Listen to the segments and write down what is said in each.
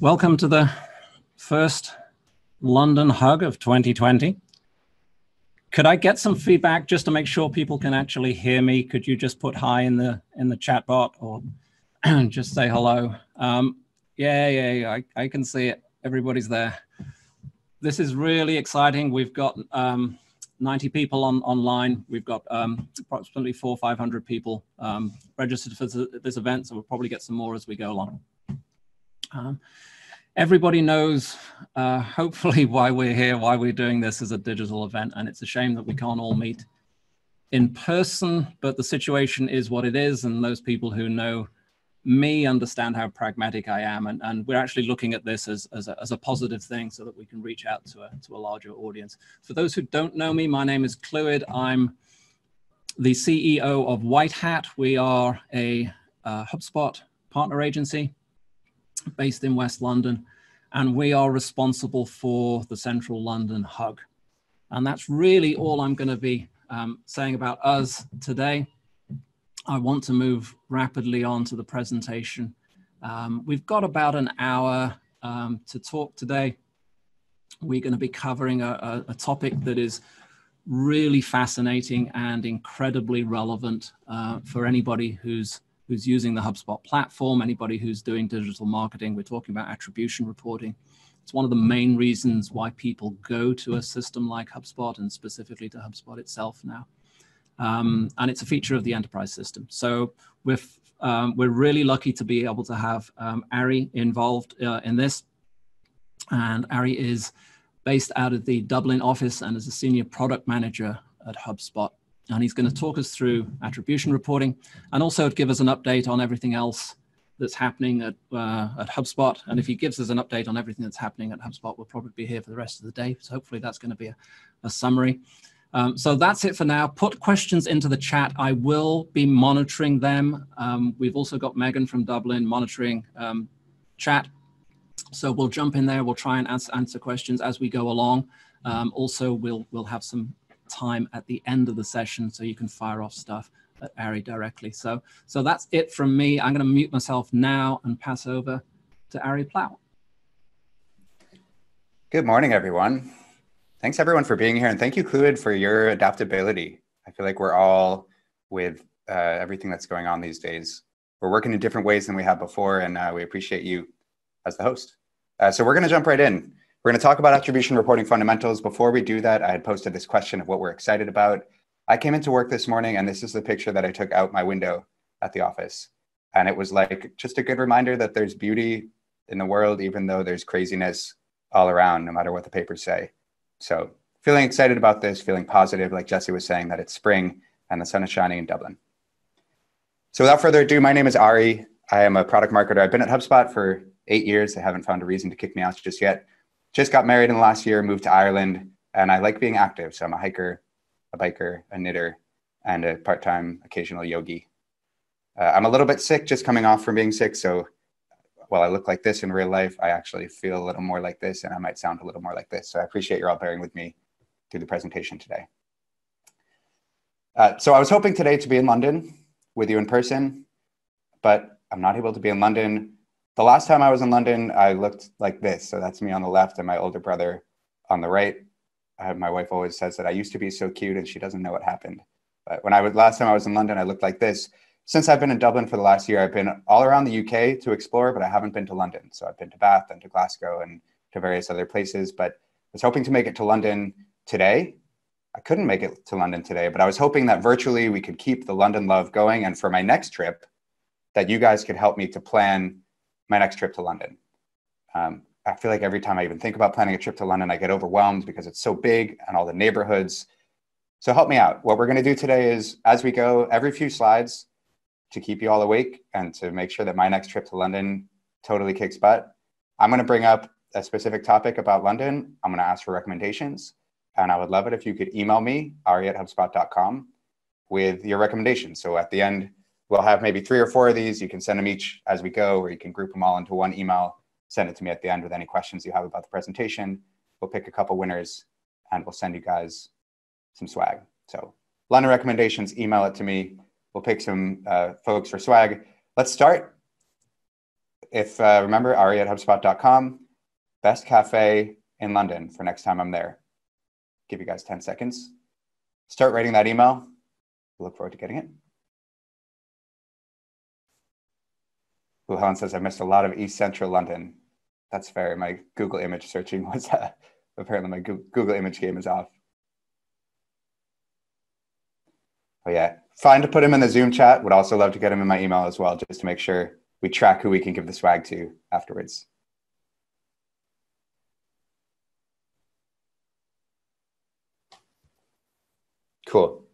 Welcome to the first London Hug of 2020. Could I get some feedback just to make sure people can actually hear me? Could you just put hi in the in the chat bot or just say hello? Um, yeah, yeah, yeah I, I can see it. Everybody's there. This is really exciting. We've got um, 90 people on online. We've got um, approximately four or 500 people um, registered for this event, so we'll probably get some more as we go along. Um, everybody knows, uh, hopefully, why we're here, why we're doing this as a digital event, and it's a shame that we can't all meet in person, but the situation is what it is, and those people who know me understand how pragmatic I am, and, and we're actually looking at this as, as, a, as a positive thing so that we can reach out to a, to a larger audience. For those who don't know me, my name is Clwyd. I'm the CEO of White Hat. We are a uh, HubSpot partner agency based in West London, and we are responsible for the Central London Hug. And that's really all I'm going to be um, saying about us today. I want to move rapidly on to the presentation. Um, we've got about an hour um, to talk today. We're going to be covering a, a, a, topic that is really fascinating and incredibly relevant uh, for anybody who's who's using the HubSpot platform, anybody who's doing digital marketing. We're talking about attribution reporting. It's one of the main reasons why people go to a system like HubSpot and specifically to HubSpot itself now. Um, and it's a feature of the enterprise system. So we're, um, we're really lucky to be able to have um, Ari involved uh, in this. And Ari is based out of the Dublin office and is a senior product manager at HubSpot and he's going to talk us through attribution reporting and also give us an update on everything else that's happening at, uh, at HubSpot. And if he gives us an update on everything that's happening at HubSpot, we'll probably be here for the rest of the day. So hopefully that's going to be a, a summary. Um, so that's it for now. Put questions into the chat. I will be monitoring them. Um, we've also got Megan from Dublin monitoring um, chat. So we'll jump in there. We'll try and answer, answer questions as we go along. Um, also, we'll we'll have some time at the end of the session so you can fire off stuff at Ari directly. So, so that's it from me. I'm going to mute myself now and pass over to Ari Plaut. Good morning, everyone. Thanks everyone for being here. And thank you, Clwyd, for your adaptability. I feel like we're all with uh, everything that's going on these days. We're working in different ways than we have before, and uh, we appreciate you as the host. Uh, so we're going to jump right in. We're going to talk about attribution reporting fundamentals. Before we do that, I had posted this question of what we're excited about. I came into work this morning and this is the picture that I took out my window at the office. And it was like just a good reminder that there's beauty in the world, even though there's craziness all around, no matter what the papers say. So, feeling excited about this, feeling positive, like Jesse was saying, that it's spring and the sun is shining in Dublin. So, without further ado, my name is Ari. I am a product marketer. I've been at HubSpot for eight years. They haven't found a reason to kick me out just yet just got married in the last year, moved to Ireland, and I like being active. So I'm a hiker, a biker, a knitter, and a part time occasional yogi. Uh, I'm a little bit sick just coming off from being sick. So while I look like this in real life, I actually feel a little more like this and I might sound a little more like this. So I appreciate you all bearing with me through the presentation today. Uh, so I was hoping today to be in London with you in person, but I'm not able to be in London the last time I was in London, I looked like this. So that's me on the left and my older brother on the right. my wife always says that I used to be so cute and she doesn't know what happened. But when I was last time I was in London, I looked like this. Since I've been in Dublin for the last year, I've been all around the UK to explore, but I haven't been to London. So I've been to Bath and to Glasgow and to various other places. But I was hoping to make it to London today. I couldn't make it to London today, but I was hoping that virtually we could keep the London love going. And for my next trip, that you guys could help me to plan my next trip to London. Um, I feel like every time I even think about planning a trip to London, I get overwhelmed because it's so big and all the neighborhoods. So help me out. What we're going to do today is, as we go, every few slides to keep you all awake and to make sure that my next trip to London totally kicks butt. I'm going to bring up a specific topic about London. I'm going to ask for recommendations. And I would love it if you could email me, ari at hubspot.com, with your recommendations. So at the end, we'll have maybe three or four of these. You can send them each as we go, or you can group them all into one email, send it to me at the end with any questions you have about the presentation. We'll pick a couple winners and we'll send you guys some swag. So London recommendations, email it to me. We'll pick some uh, folks for swag. Let's start. if uh, remember Ari at HubSpot.com, best cafe in London for next time I'm there. Give you guys 10 seconds. Start writing that email. Look forward to getting it. Helen says I missed a lot of East Central London. That's fair. My Google image searching was uh, apparently my Google image game is off. Oh yeah, fine to put him in the Zoom chat. Would also love to get him in my email as well, just to make sure we track who we can give the swag to afterwards. Cool.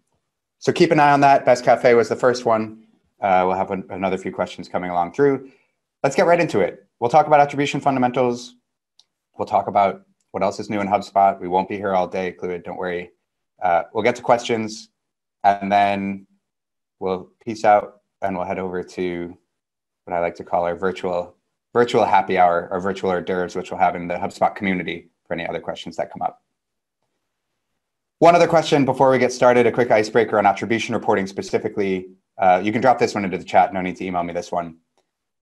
So keep an eye on that. Best Cafe was the first one. Uh, we'll have an, another few questions coming along through. Let's get right into it. We'll talk about attribution fundamentals. We'll talk about what else is new in HubSpot. We won't be here all day, Clwyd, don't worry. Uh, we'll get to questions and then we'll peace out and we'll head over to what I like to call our virtual virtual happy hour or virtual hors d'oeuvres, which we'll have in the HubSpot community for any other questions that come up. One other question before we get started, a quick icebreaker on attribution reporting specifically. Uh, you can drop this one into the chat. No need to email me this one.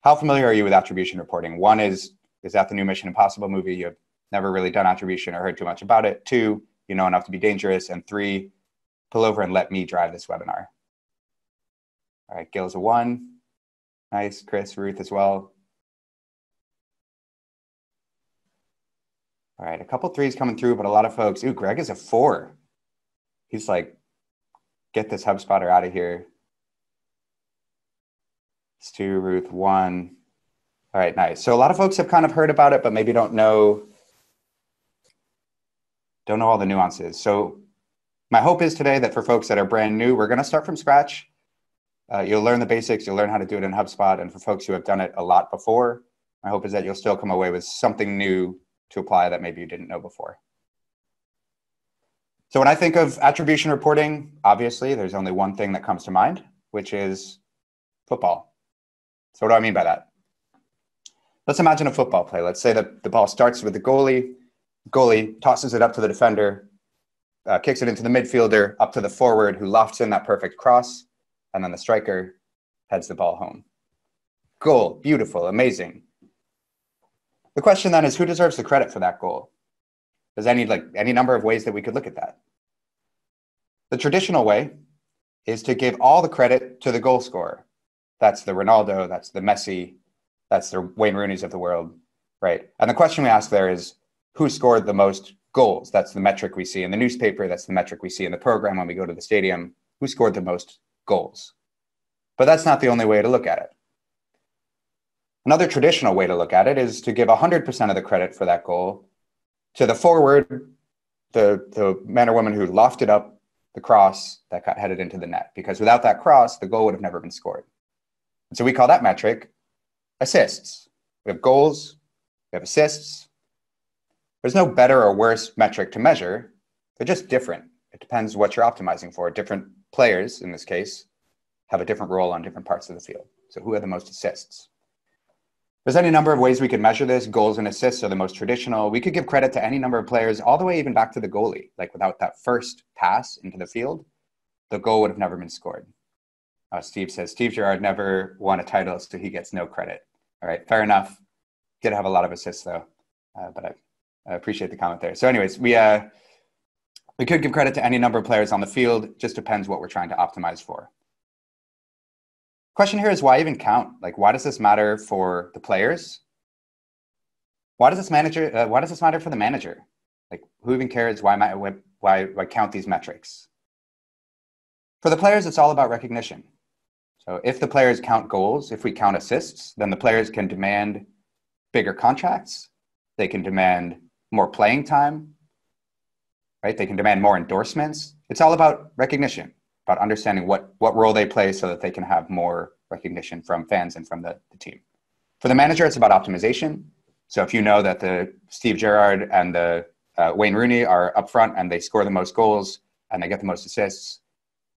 How familiar are you with attribution reporting? One is, is that the new Mission Impossible movie? You've never really done attribution or heard too much about it. Two, you know enough to be dangerous. And three, pull over and let me drive this webinar. All right, Gil's a one. Nice, Chris, Ruth as well. All right, a couple threes coming through, but a lot of folks. Ooh, Greg is a four. He's like, get this HubSpotter out of here. Stu, Ruth, one. All right, nice. So a lot of folks have kind of heard about it, but maybe don't know don't know all the nuances. So my hope is today that for folks that are brand new, we're going to start from scratch. Uh, you'll learn the basics. You'll learn how to do it in HubSpot. And for folks who have done it a lot before, my hope is that you'll still come away with something new to apply that maybe you didn't know before. So when I think of attribution reporting, obviously there's only one thing that comes to mind, which is football. So what do I mean by that? Let's imagine a football play. Let's say that the ball starts with the goalie, goalie tosses it up to the defender, uh, kicks it into the midfielder, up to the forward, who lofts in that perfect cross, and then the striker heads the ball home. Goal, beautiful, amazing. The question then is who deserves the credit for that goal? There's any like any number of ways that we could look at that. The traditional way is to give all the credit to the goal scorer. That's the Ronaldo, that's the Messi, that's the Wayne Rooney's of the world, right? And the question we ask there is who scored the most goals. That's the metric we see in the newspaper. That's the metric we see in the program when we go to the stadium. Who scored the most goals? But that's not the only way to look at it. Another traditional way to look at it is to give 100% of the credit for that goal to the forward, the, the man or woman who lofted up the cross that got headed into the net. Because without that cross, the goal would have never been scored. And so we call that metric assists. We have goals, we have assists, there's no better or worse metric to measure. They're just different. It depends what you're optimizing for. Different players, in this case, have a different role on different parts of the field. So who had the most assists? There's any number of ways we could measure this. Goals and assists are the most traditional. We could give credit to any number of players, all the way even back to the goalie. Like without that first pass into the field, the goal would have never been scored. Uh, Steve says Steve Gerrard never won a title, so he gets no credit. All right, fair enough. Did have a lot of assists though, uh, but I I appreciate the comment there. So, anyways, we uh, we could give credit to any number of players on the field. Just depends what we're trying to optimize for. Question here is why even count? Like, why does this matter for the players? Why does this manager? Uh, why does this matter for the manager? Like, who even cares? Why why why count these metrics? For the players, it's all about recognition. So, if the players count goals, if we count assists, then the players can demand bigger contracts. They can demand more playing time, right? They can demand more endorsements. It's all about recognition, about understanding what, what role they play so that they can have more recognition from fans and from the, the team. For the manager, it's about optimization. So if you know that the Steve Gerrard and the uh, Wayne Rooney are up front and they score the most goals and they get the most assists,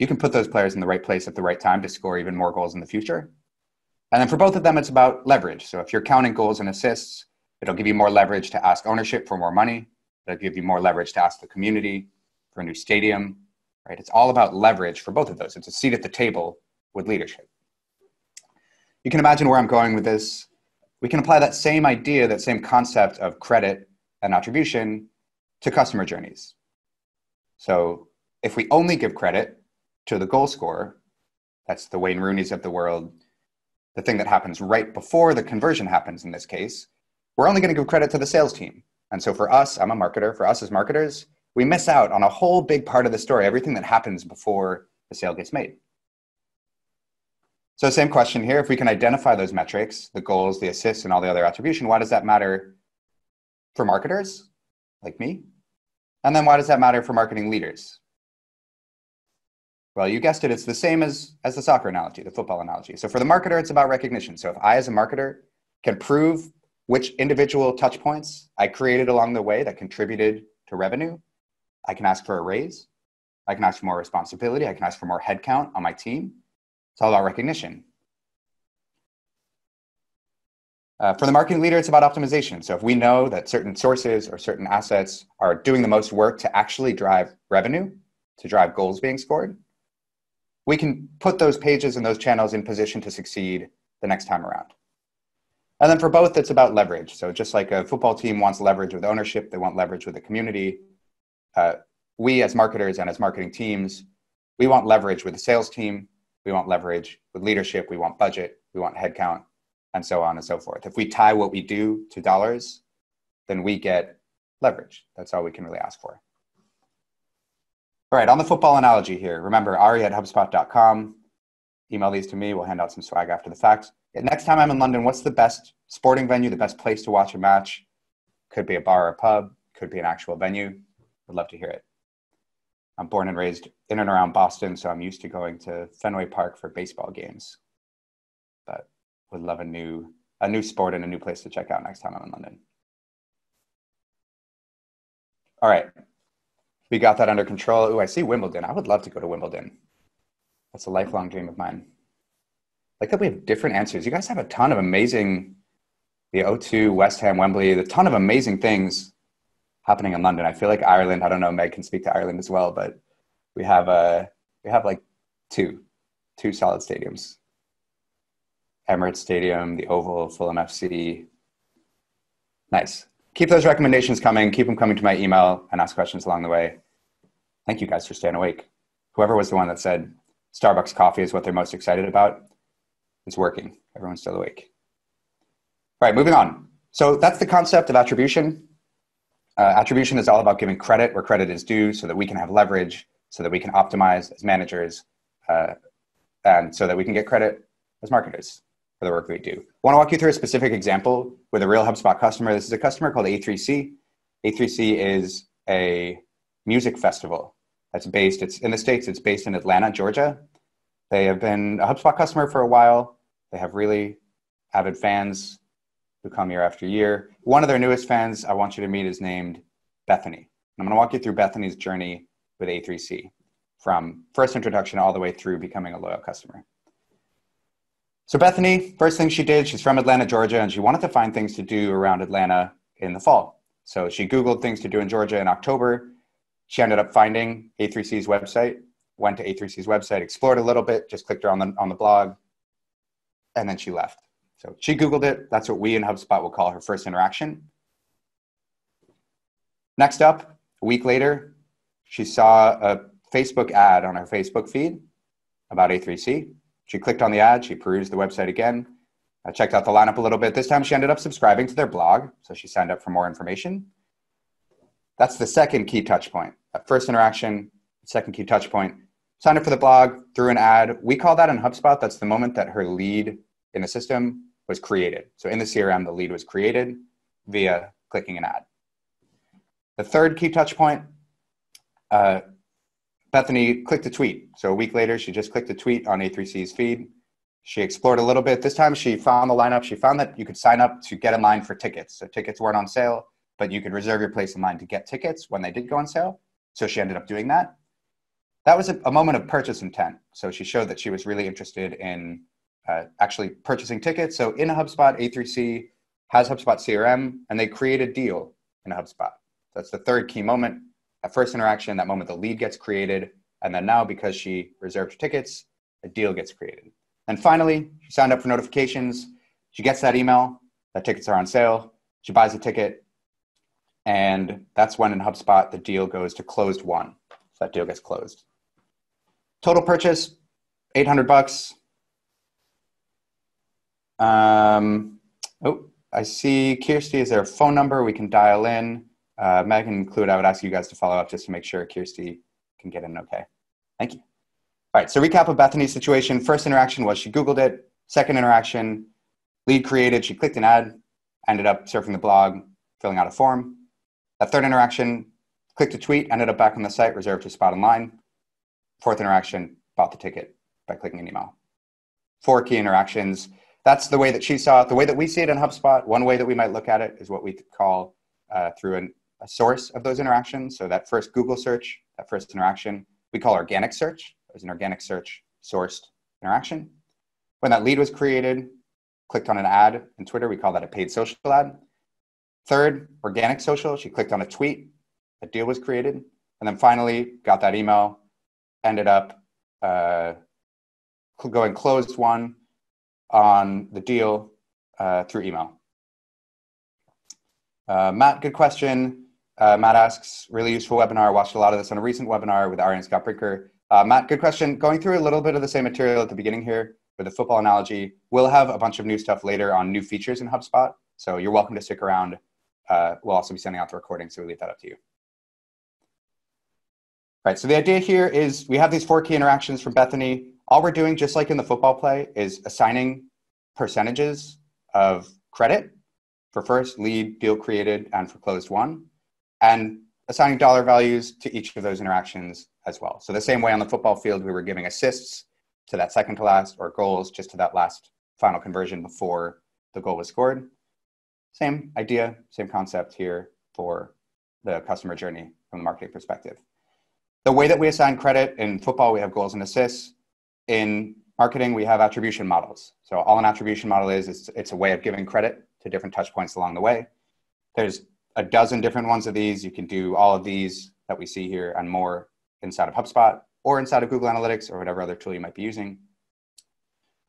you can put those players in the right place at the right time to score even more goals in the future. And then for both of them, it's about leverage. So if you're counting goals and assists, It'll give you more leverage to ask ownership for more money. It'll give you more leverage to ask the community for a new stadium, right? It's all about leverage for both of those. It's a seat at the table with leadership. You can imagine where I'm going with this. we can apply that same idea, that same concept of credit and attribution to customer journeys. So if we only give credit to the goal scorer, that's the Wayne Rooney's of the world, the thing that happens right before the conversion happens in this case, we're only going to give credit to the sales team. And so for us, I'm a marketer, for us as marketers, we miss out on a whole big part of the story, everything that happens before the sale gets made. So same question here. If we can identify those metrics, the goals, the assists, and all the other attribution, why does that matter for marketers like me? And then why does that matter for marketing leaders? Well, you guessed it, it's the same as, as the soccer analogy, the football analogy. So for the marketer, it's about recognition. So if I, as a marketer, can prove which individual touch points I created along the way that contributed to revenue, I can ask for a raise. I can ask for more responsibility. I can ask for more headcount on my team. It's all about recognition. Uh, for the marketing leader, it's about optimization. So if we know that certain sources or certain assets are doing the most work to actually drive revenue, to drive goals being scored, we can put those pages and those channels in position to succeed the next time around. And then for both, it's about leverage. So just like a football team wants leverage with ownership, they want leverage with the community. Uh, we as marketers and as marketing teams, we want leverage with the sales team we want leverage with leadership, we want budget, we want headcount, and so on and so forth. If we tie what we do to dollars, then we get leverage. That's all we can really ask for. All right, on the football analogy here, remember Ari at HubSpot.com. Email these to me. We'll hand out some swag after the fact. Next time I'm in London, what's the best sporting venue, the best place to watch a match? Could be a bar or a pub, could be an actual venue. Would love to hear it. I'm born and raised in and around Boston, so I'm used to going to Fenway Park for baseball games. But would love a new a new sport and a new place to check out next time I'm in London. All right. We got that under control. Oh, I see Wimbledon. I would love to go to Wimbledon. That's a lifelong dream of mine. Like that we have different answers. You guys have a ton of amazing the O2, West Ham, Wembley, the ton of amazing things happening in London. I feel like Ireland. I don't know. Meg can speak to Ireland as well, but we have uh, we have like two two solid stadiums. Emirates Stadium, the Oval, Fulham FC. Nice. Keep those recommendations coming. Keep them coming to my email and ask questions along the way. Thank you guys for staying awake. Whoever was the one that said Starbucks coffee is what they're most excited about, it's working. Everyone's still awake. All right, moving on. So that's the concept of attribution. Uh, attribution is all about giving credit where credit is due so that we can have leverage, so that we can optimize as managers, uh, and so that we can get credit as marketers for the work we do. I want to walk you through a specific example with a real HubSpot customer. This is a customer called A3C. A3C is a music festival that's based, it's in the States, it's based in Atlanta, Georgia. They have been a HubSpot customer for a while. They have really avid fans who come year after year. One of their newest fans I want you to meet is named Bethany. I'm going to walk you through Bethany's journey with A3C from first introduction all the way through becoming a loyal customer. So, Bethany, first thing she did, she's from Atlanta, Georgia, and she wanted to find things to do around Atlanta in the fall. So, she Googled things to do in Georgia in October. She ended up finding A3C's website, went to A3C's website, explored a little bit, just clicked her on the, on the blog, and then she left. So she Googled it. That's what we in HubSpot will call her first interaction. Next up, a week later, she saw a Facebook ad on her Facebook feed about A3C. She clicked on the ad, she perused the website again, I checked out the lineup a little bit. This time she ended up subscribing to their blog, so she signed up for more information. That's the second key touch point. That first interaction, second key touch point. Signed up for the blog, through an ad. We call that in HubSpot, that's the moment that her lead in the system was created. So in the CRM, the lead was created via clicking an ad. The third key touch point, uh, Bethany clicked a tweet. So a week later, she just clicked a tweet on A3C's feed. She explored a little bit. This time she found the lineup. She found that you could sign up to get in line for tickets. So tickets weren't on sale, but you could reserve your place in line to get tickets when they did go on sale. So she ended up doing that. That was a, a moment of purchase intent. So she showed that she was really interested in uh, actually purchasing tickets. So in HubSpot, A3C has HubSpot CRM, and they create a deal in HubSpot. That's the third key moment. That first interaction, that moment the lead gets created, and then now because she reserved tickets, a deal gets created. And finally, she signed up for notifications. She gets that email. that tickets are on sale. She buys a ticket, and that's when in HubSpot the deal goes to closed won. So that deal gets closed. Total purchase, 800 bucks. Um, oh, I see Kirsty. Is there a phone number we can dial in? Uh, Megan include, I would ask you guys to follow up just to make sure Kirsty can get in okay. Thank you. All right, so recap of Bethany's situation. First interaction was she Googled it. Second interaction, lead created, she clicked an ad, ended up surfing the blog, filling out a form. That third interaction, clicked a tweet, ended up back on the site, reserved her spot online. Fourth interaction, bought the ticket by clicking an email. Four key interactions. That's the way that she saw it. The way that we see it in HubSpot, one way that we might look at it is what we call uh, through an, a source of those interactions. So that first Google search, that first interaction, we call organic search. There's an organic search sourced interaction. When that lead was created, clicked on an ad in Twitter, we call that a paid social ad. Third, organic social, she clicked on a tweet, a deal was created. And then finally, got that email, ended up uh, going closed won on the deal uh, through email. Uh, Matt, good question. Uh, Matt asks, really useful webinar. Watched a lot of this on a recent webinar with Ari and Scott Brinker. Uh, Matt, good question. Going through a little bit of the same material at the beginning here for the football analogy. We'll have a bunch of new stuff later on new features in HubSpot. So you're welcome to stick around. Uh, we'll also be sending out the recording, so we leave that up to you. Right, so the idea here is we have these four key interactions from Bethany. All we're doing, just like in the football play, is assigning percentages of credit for first lead, deal created, and for closed won, and assigning dollar values to each of those interactions as well. So the same way on the football field, we were giving assists to that second to last or goals just to that last final conversion before the goal was scored. Same idea, same concept here for the customer journey from the marketing perspective. The way that we assign credit in football, we have goals and assists. In marketing, we have attribution models. So all an attribution model is, it's, it's a way of giving credit to different touch points along the way. There's a dozen different ones of these. You can do all of these that we see here and more inside of HubSpot or inside of Google Analytics or whatever other tool you might be using.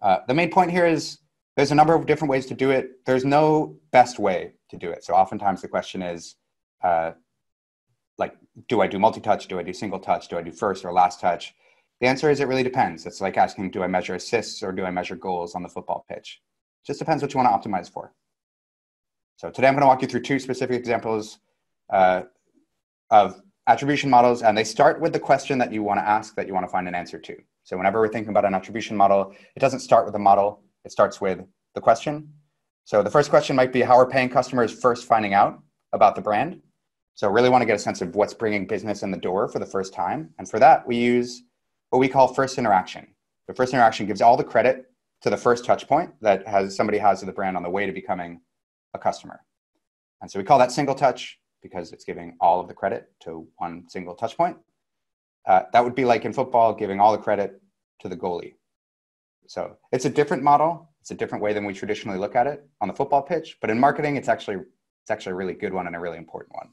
Uh, the main point here is there's a number of different ways to do it. There's no best way to do it. So oftentimes the question is, uh, like, do I do multi-touch? Do I do single touch? Do I do first or last touch? The answer is it really depends. It's like asking, do I measure assists or do I measure goals on the football pitch? It just depends what you want to optimize for. So today I'm going to walk you through two specific examples uh, of attribution models, and they start with the question that you want to ask that you want to find an answer to. So whenever we're thinking about an attribution model, it doesn't start with a model, it starts with the question. So the first question might be how are paying customers first finding out about the brand? So really want to get a sense of what's bringing business in the door for the first time. And for that, we use what we call first interaction. The first interaction gives all the credit to the first touch point that has somebody has of the brand on the way to becoming a customer. And so we call that single touch because it's giving all of the credit to one single touch point. Uh, that would be like in football, giving all the credit to the goalie. So it's a different model. It's a different way than we traditionally look at it on the football pitch. But in marketing, it's actually it's actually a really good one and a really important one.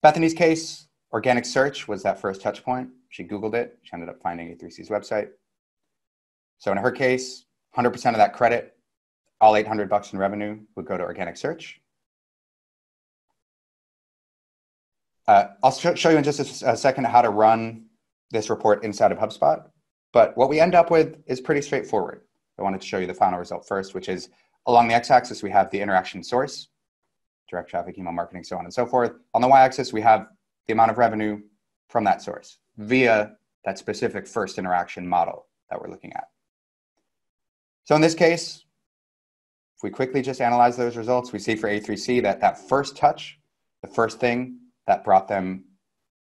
Bethany's case, organic search was that first touch point. She Googled it. She ended up finding A3C's website. So in her case, 100% of that credit, all 800 bucks in revenue would go to organic search. Uh, I'll sh show you in just a, a, second how to run this report inside of HubSpot. But what we end up with is pretty straightforward. I wanted to show you the final result first, which is along the x-axis, we have the interaction source, direct traffic, email marketing, so on and so forth. On the y-axis, we have the amount of revenue from that source via that specific first interaction model that we're looking at. So in this case, if we quickly just analyze those results, we see for A3C that that first touch, the first thing that brought them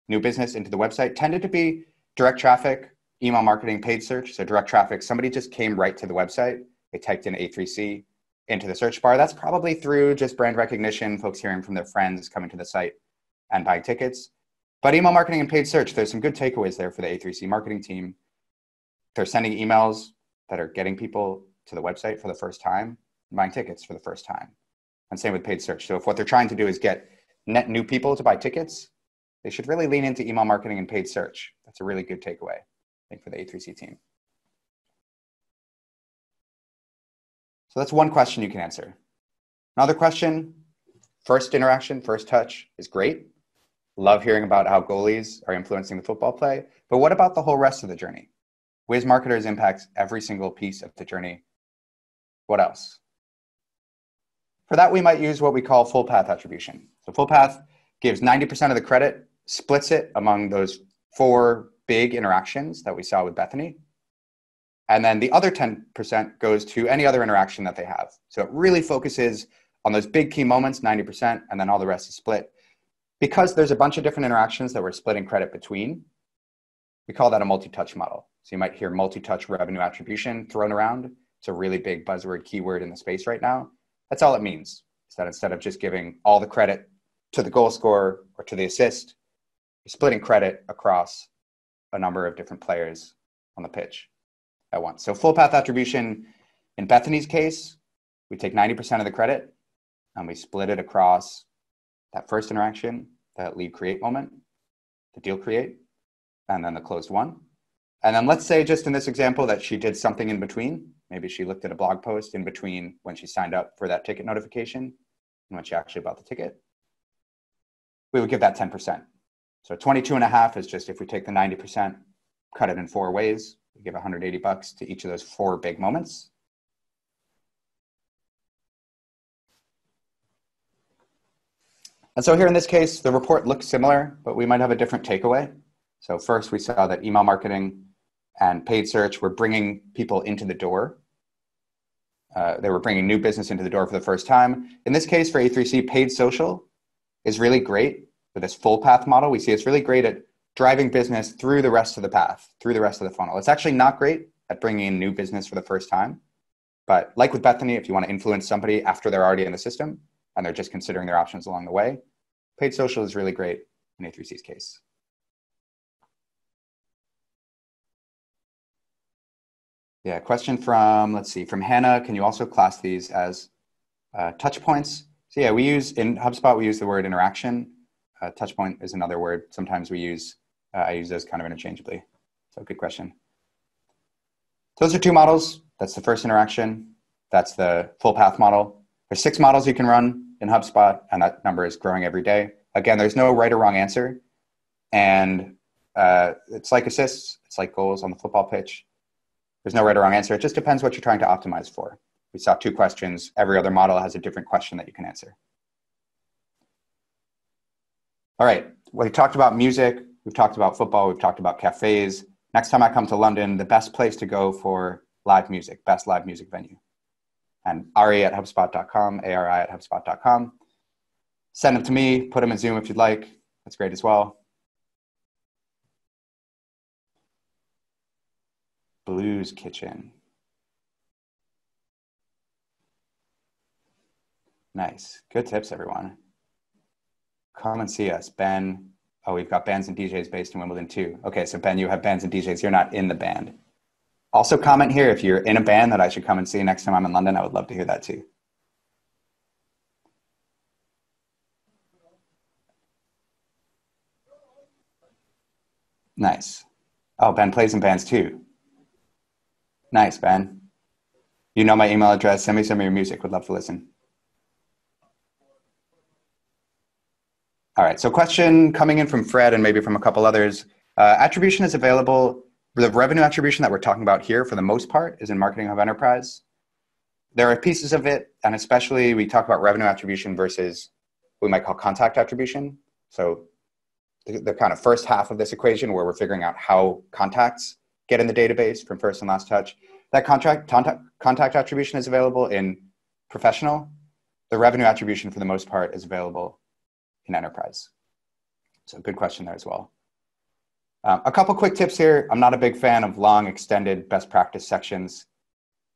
new business into the website tended to be direct traffic, email marketing, paid search. So direct traffic, somebody just came right to the website. They typed in A3C into the search bar. That's probably through just brand recognition, folks hearing from their friends coming to the site and buying tickets. But email marketing and paid search, there's some good takeaways there for the A3C marketing team. They're sending emails that are getting people to the website for the first time, buying tickets for the first time. And same with paid search. So if what they're trying to do is get net new people to buy tickets, they should really lean into email marketing and paid search. That's a really good takeaway, I think, for the A3C team. So that's one question you can answer. Another question, first interaction, first touch is great. Love hearing about how goalies are influencing the football play. But what about the whole rest of the journey? Wiz Marketers impacts every single piece of the journey. What else? For that, we might use what we call full path attribution. So full path gives 90% of the credit, splits it among those four big interactions that we saw with Bethany. And then the other 10% goes to any other interaction that they have. So it really focuses on those big key moments, 90%, and then all the rest is split. Because there's a bunch of different interactions that we're splitting credit between, we call that a multi-touch model. So you might hear multi-touch revenue attribution thrown around. It's a really big buzzword keyword in the space right now. That's all it means. Is that instead of just giving all the credit to the goal scorer or to the assist, you're splitting credit across a number of different players on the pitch at once. So full path attribution in Bethany's case, we take 90% of the credit and we split it across that first interaction, that lead create moment, the deal create, and then the closed won. And then let's say just in this example that she did something in between. Maybe she looked at a blog post in between when she signed up for that ticket notification and when she actually bought the ticket. We would give that 10%. So 22 and a half is just if we take the 90%, cut it in four ways, we give 180 bucks to each of those four big moments. And so here in this case, the report looks similar, but we might have a different takeaway. So first we saw that email marketing and paid search were bringing people into the door. Uh, they were bringing new business into the door for the first time. In this case for A3C, paid social is really great for this full path model. We see it's really great at driving business through the rest of the path, through the rest of the funnel. It's actually not great at bringing in new business for the first time. But like with Bethany, if you want to influence somebody after they're already in the system and they're just considering their options along the way, paid social is really great in A3C's case. Yeah, question from, let's see, from Hannah. Can you also class these as uh, touch points? So yeah, we use, in HubSpot, we use the word interaction. Uh, touch point is another word. Sometimes we use uh, I use those kind of interchangeably. So good question. Those are two models. That's the first interaction. That's the full path model. There's six models you can run in HubSpot, and that number is growing every day. Again, there's no right or wrong answer. And uh, it's like assists, it's like goals on the football pitch. There's no right or wrong answer. It just depends what you're trying to optimize for. We saw two questions. Every other model has a different question that you can answer. All right, we talked about music. We've talked about football, we've talked about cafes. Next time I come to London, the best place to go for live music, best live music venue. And Ari at HubSpot.com, ARI at HubSpot.com. Send them to me, put them in Zoom if you'd like. That's great as well. Blues Kitchen. Nice. Good tips, everyone. Come and see us. Ben, Oh, we've got bands and DJs based in Wimbledon too. Okay, so Ben, you have bands and DJs. You're not in the band. Also, comment here if you're in a band that I should come and see next time I'm in London. I would love to hear that too. Nice. Oh, Ben plays in bands too. Nice, Ben. You know my email address. Send me some of your music. Would love to listen. All right, so question coming in from Fred and maybe from a couple others. Uh, attribution is available, the revenue attribution that we're talking about here for the most part is in Marketing Hub Enterprise. There are pieces of it, and especially we talk about revenue attribution versus what we might call contact attribution. So the, the kind of first half of this equation where we're figuring out how contacts get in the database from first and last touch. That contract, contact, contact attribution is available in professional. The revenue attribution for the most part is available in enterprise? So good question there as well. Um, a couple quick tips here. I'm not a big fan of long, extended best practice sections,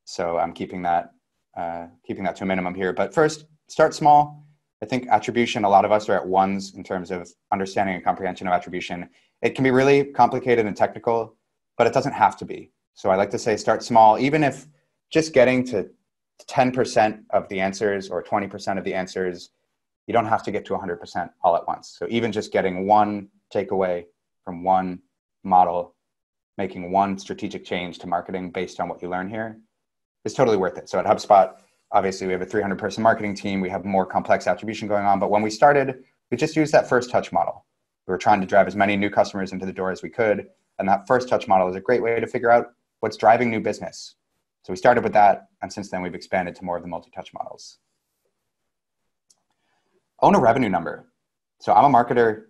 so I'm keeping that uh, keeping that to a minimum here. But first, start small. I think attribution. A lot of us are at ones in terms of understanding and comprehension of attribution. It can be really complicated and technical, but it doesn't have to be. So I like to say start small, even if just getting to 10% of the answers or 20% of the answers you don't have to get to 100% all at once. So even just getting one takeaway from one model, making one strategic change to marketing based on what you learn here is totally worth it. So at HubSpot, obviously we have a 300 person marketing team. We have more complex attribution going on. But when we started, we just used that first touch model. We were trying to drive as many new customers into the door as we could. And that first touch model is a great way to figure out what's driving new business. So we started with that. And since then, we've expanded to more of the multi touch models. Own a revenue number. So I'm a marketer.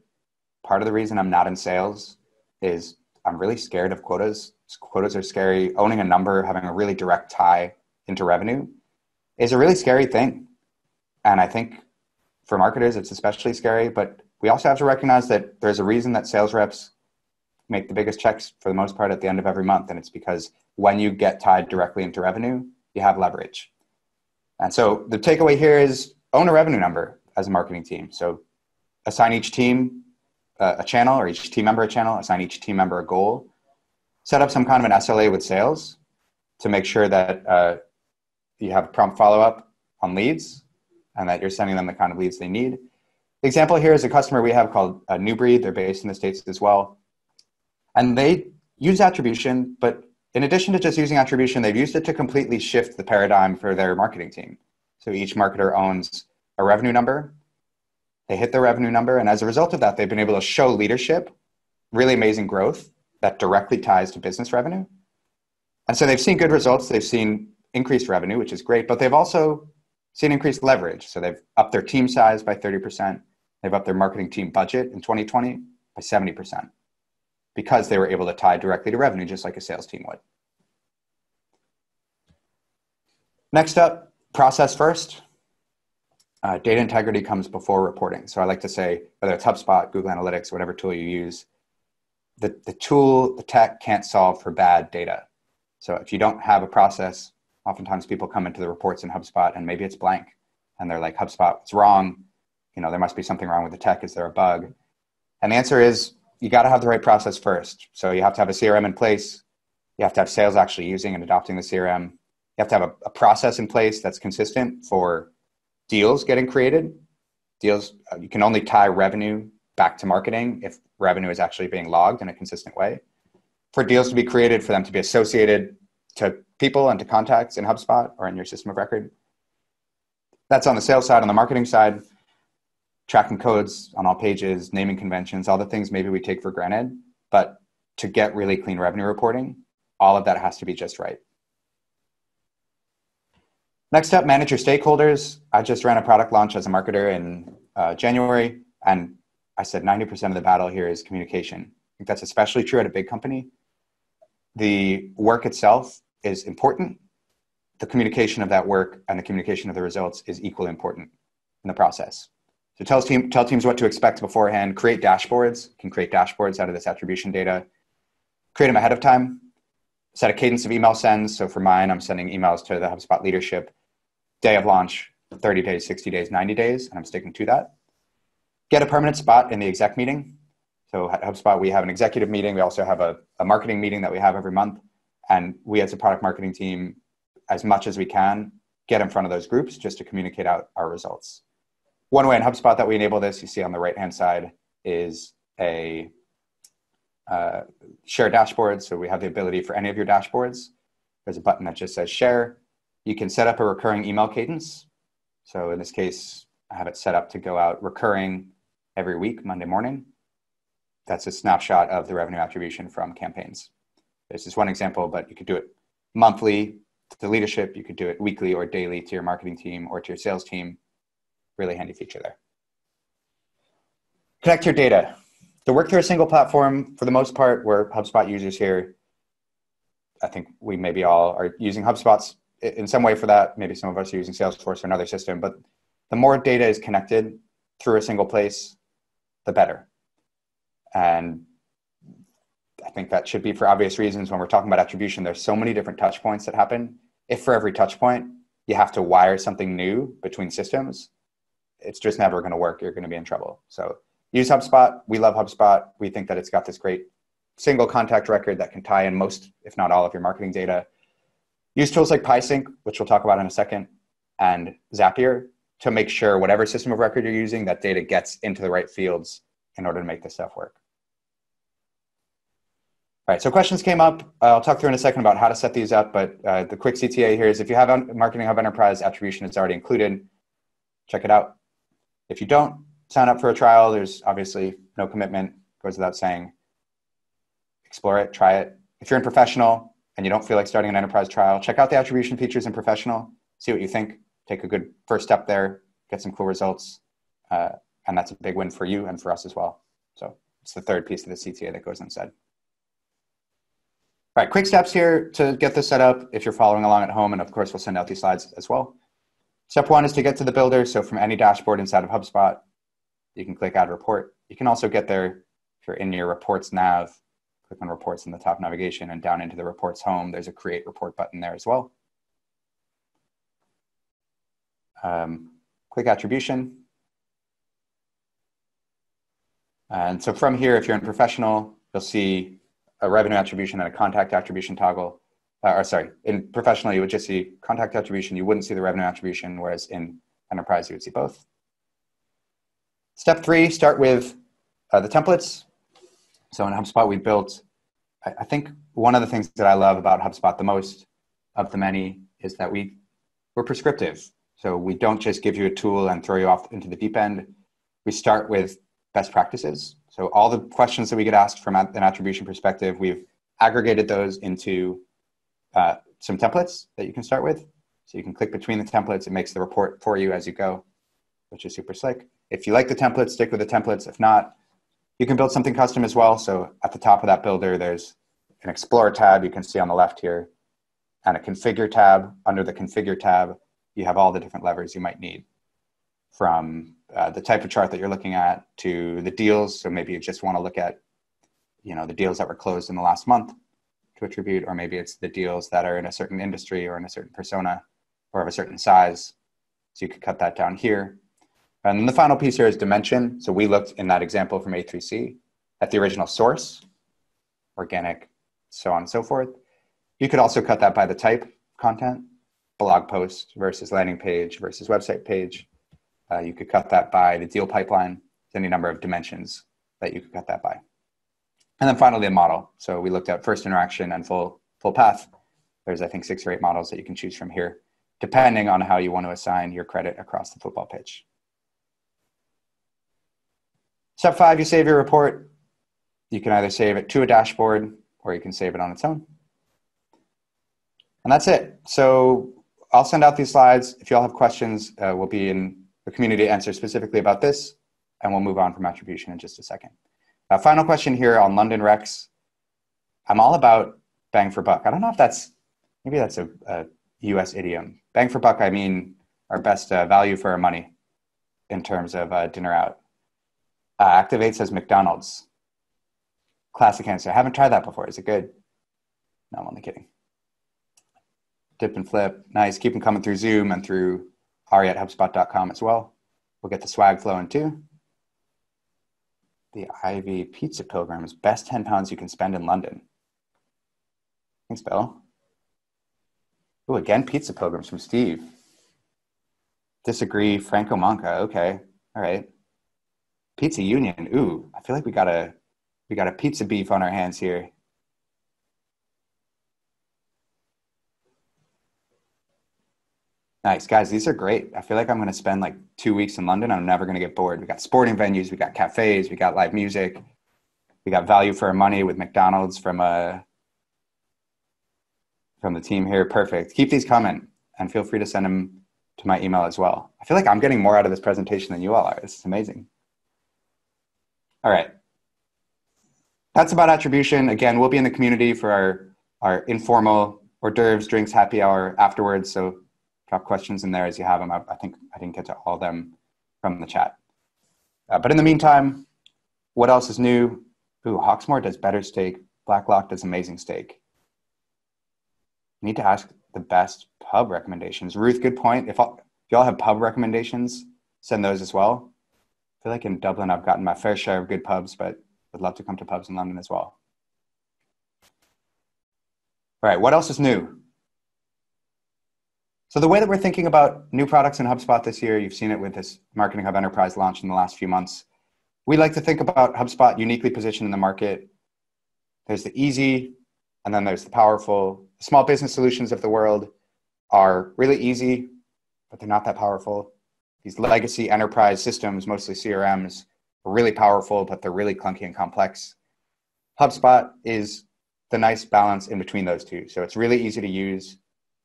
Part of the reason I'm not in sales is I'm really scared of quotas. Quotas are scary. Owning a number, having a really direct tie into revenue is a really scary thing. And I think for marketers, it's especially scary. But we also have to recognize that there's a reason that sales reps make the biggest checks for the most part at the end of every month. And it's because when you get tied directly into revenue, you have leverage. And so the takeaway here is own a revenue number as a marketing team. So assign each team uh, a channel or each team member a channel, assign each team member a goal, set up some kind of an SLA with sales to make sure that uh, you have prompt follow up on leads and that you're sending them the kind of leads they need. The example here is a customer we have called uh, New Breed. They're based in the States as well. And they use attribution, but in addition to just using attribution, they've used it to completely shift the paradigm for their marketing team. So each marketer owns a revenue number. They hit their revenue number. And as a result of that, they've been able to show leadership, really amazing growth that directly ties to business revenue. And so they've seen good results. They've seen increased revenue, which is great, but they've also seen increased leverage. So they've upped their team size by 30%. They've upped their marketing team budget in 2020 by 70% because they were able to tie directly to revenue, just like a sales team would. Next up, process first. Uh, data integrity comes before reporting. So I like to say, whether it's HubSpot, Google Analytics, whatever tool you use, the, the tool, the tech can't solve for bad data. So if you don't have a process, oftentimes people come into the reports in HubSpot and maybe it's blank and they're like, HubSpot, it's wrong. You know, there must be something wrong with the tech. Is there a bug? And the answer is you got to have the right process first. So you have to have a CRM in place. You have to have sales actually using and adopting the CRM. You have to have a, a process in place that's consistent for deals getting created. Deals, uh, you can only tie revenue back to marketing if revenue is actually being logged in a consistent way. For deals to be created, for them to be associated to people and to contacts in HubSpot or in your system of record. That's on the sales side. On the marketing side, tracking codes on all pages, naming conventions, all the things maybe we take for granted. But to get really clean revenue reporting, all of that has to be just right. Next up, manage your stakeholders. I just ran a product launch as a marketer in uh, January, and I said 90% of the battle here is communication. I think that's especially true at a big company. The work itself is important. The communication of that work and the communication of the results is equally important in the process. So tell, team, tell teams what to expect beforehand, create dashboards, can create dashboards out of this attribution data, create them ahead of time, set a cadence of email sends. So for mine, I'm sending emails to the HubSpot leadership day of launch, 30 days, 60 days, 90 days, and I'm sticking to that. Get a permanent spot in the exec meeting. So at HubSpot, we have an executive meeting. We also have a, a marketing meeting that we have every month. And we as a product marketing team, as much as we can, get in front of those groups just to communicate out our results. One way in HubSpot that we enable this, you see on the right-hand side, is a uh, share dashboard. So we have the ability for any of your dashboards. There's a button that just says share. You can set up a recurring email cadence. So in this case, I have it set up to go out recurring every week, Monday morning. That's a snapshot of the revenue attribution from campaigns. This is one example, but you could do it monthly to the leadership. You could do it weekly or daily to your marketing team or to your sales team. Really handy feature there. Connect your data. To work through a single platform, for the most part, we're HubSpot users here. I think we maybe all are using HubSpots in some way for that. Maybe some of us are using Salesforce or another system, but the more data is connected through a single place, the better. And I think that should be for obvious reasons. When we're talking about attribution, there's so many different touch points that happen. If for every touch point you have to wire something new between systems, it's just never going to work. You're going to be in trouble. So use HubSpot. We love HubSpot. We think that it's got this great single contact record that can tie in most, if not all, of your marketing data. Use tools like PieSync, which we'll talk about in a second, and Zapier to make sure whatever system of record you're using, that data gets into the right fields in order to make this stuff work. All right, so questions came up. I'll talk through in a second about how to set these up, but uh, the quick CTA here is if you have Marketing Hub Enterprise attribution, it's already included. Check it out. If you don't sign up for a trial, there's obviously no commitment, goes without saying. Explore it, try it. If you're in professional and you don't feel like starting an enterprise trial, check out the attribution features in professional, see what you think, take a good first step there, get some cool results. Uh, and that's a big win for you and for us as well. So it's the third piece of the CTA that goes unsaid. All right, quick steps here to get this set up if you're following along at home, and of course we'll send out these slides as well. Step one is to get to the builder. So from any dashboard inside of HubSpot, you can click add report. You can also get there if you're in your reports nav, click on reports in the top navigation and down into the reports home, there's a create report button there as well. Um, click attribution. And so from here, if you're in professional, you'll see a revenue attribution and a contact attribution toggle. Uh, or sorry, in professional, you would just see contact attribution. You wouldn't see the revenue attribution, whereas in enterprise, you would see both. Step three, start with uh, the templates. So in HubSpot, we built, I, I think one of the things that I love about HubSpot the most of the many is that we, we're prescriptive. So we don't just give you a tool and throw you off into the deep end. We start with best practices. So all the questions that we get asked from an attribution perspective, we've aggregated those into uh, some templates that you can start with. So you can click between the templates. It makes the report for you as you go, which is super slick. If you like the templates, stick with the templates. If not, you can build something custom as well. So at the top of that builder, there's an Explorer tab you can see on the left here, and a Configure tab. Under the Configure tab, you have all the different levers you might need from uh, the type of chart that you're looking at to the deals. So maybe you just want to look at, you know, the deals that were closed in the last month to attribute, or maybe it's the deals that are in a certain industry or in a certain persona or of a certain size. So you could cut that down here. And then the final piece here is dimension. So we looked in that example from A3C at the original source, organic, so on and so forth. You could also cut that by the type content, blog post versus landing page versus website page uh, you could cut that by the deal pipeline, any number of dimensions that you could cut that by. And then finally, a model. So we looked at first interaction and full, full path. There's, I think, six or eight models that you can choose from here, depending on how you want to assign your credit across the football pitch. Step five, you save your report. You can either save it to a dashboard or you can save it on its own. And that's it. So I'll send out these slides. If you all have questions, uh, we'll be in the community answer specifically about this, and we'll move on from attribution in just a second. Uh, final question here on London Rex. I'm all about bang for buck. I don't know if that's, maybe that's a, a US idiom. Bang for buck, I mean our best uh, value for our money in terms of uh, dinner out. Uh, Activate says McDonald's. Classic answer. I haven't tried that before. Is it good? No, I'm only kidding. Dip and flip. Nice. Keep them coming through Zoom and through Ari at HubSpot.com as well. We'll get the swag flowing too. The Ivy Pizza Pilgrims, best 10 pounds you can spend in London. Thanks, Bill. Oh, again, Pizza Pilgrims from Steve. Disagree, Franco Manca. Okay, all right. Pizza Union. Ooh, I feel like we got a we got a pizza beef on our hands here. Nice guys, these are great. I feel like I'm going to spend like two weeks in London. I'm never going to get bored. We got sporting venues, we got cafes, we got live music, we got value for our money with McDonald's from a uh, from the team here. Perfect. Keep these coming, and feel free to send them to my email as well. I feel like I'm getting more out of this presentation than you all are. This is amazing. All right, that's about attribution. Again, we'll be in the community for our our informal hors d'oeuvres, drinks, happy hour afterwards. So drop questions in there as you have them. I, I think I didn't get to all them from the chat. Uh, but in the meantime, what else is new? Ooh, Hawksmoor does better steak. Blacklock does amazing steak. Need to ask the best pub recommendations. Ruth, good point. If, all, if y'all have pub recommendations, send those as well. I feel like in Dublin, I've gotten my fair share of good pubs, but would love to come to pubs in London as well. All right, what else is new? So the way that we're thinking about new products in HubSpot this year, you've seen it with this Marketing Hub Enterprise launch in the last few months. We like to think about HubSpot uniquely positioned in the market there's the easy, and then there's the powerful. Small business solutions of the world are really easy, but they're not that powerful. These legacy enterprise systems, mostly CRMs, are really powerful, but they're really clunky and complex. HubSpot is the nice balance in between those two. So it's really easy to use,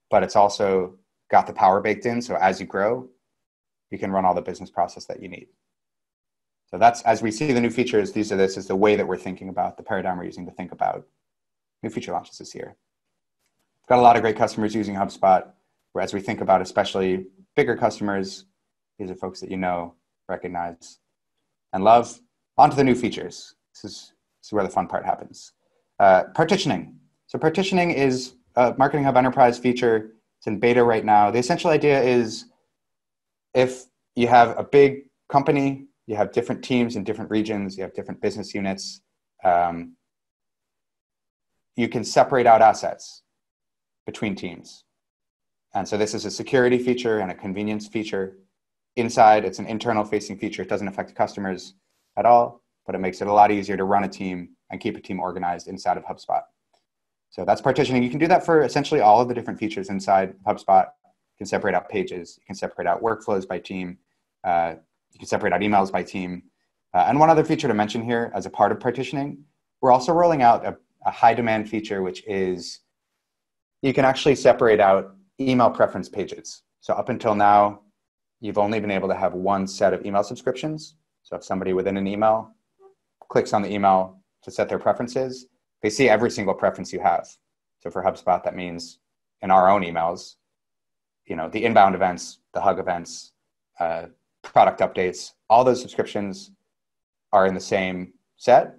but it's also got the power baked in. So as you grow, you can run all the business process that you need. So that's as we see the new features, these are this is the way that we're thinking about the paradigm we're using to think about new feature launches this year. We've got a lot of great customers using HubSpot, where as we think about especially bigger customers, these are folks that you know, recognize, and love. On to the new features. This is, this is where the fun part happens. Uh, partitioning. So partitioning is a Marketing Hub Enterprise feature. It's in beta right now. The essential idea is if you have a big company, you have different teams in different regions, you have different business units, um, you can separate out assets between teams. And so this is a security feature and a convenience feature. Inside, it's an internal facing feature. It doesn't affect customers at all, but it makes it a lot easier to run a team and keep a team organized inside of HubSpot. So that's partitioning. You can do that for essentially all of the different features inside HubSpot. You can separate out pages. You can separate out workflows by team. Uh, you can separate out emails by team. Uh, and one other feature to mention here as a part of partitioning, we're also rolling out a, a high demand feature, which is you can actually separate out email preference pages. So up until now, you've only been able to have one set of email subscriptions. So if somebody within an email clicks on the email to set their preferences, they see every single preference you have. So for HubSpot, that means in our own emails, you know, the inbound events, the hug events, uh, product updates, all those subscriptions are in the same set.